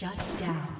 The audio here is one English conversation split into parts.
Shut down.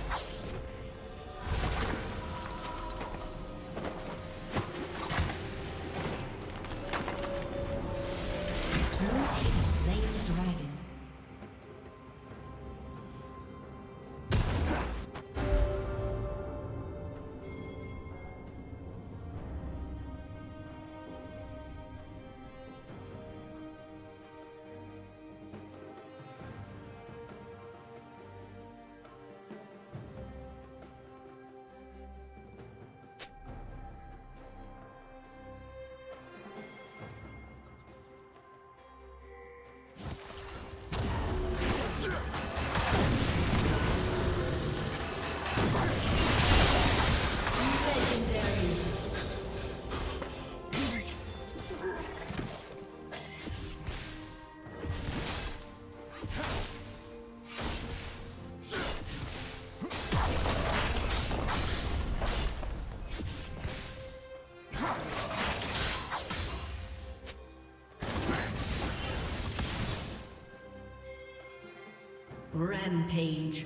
Rampage.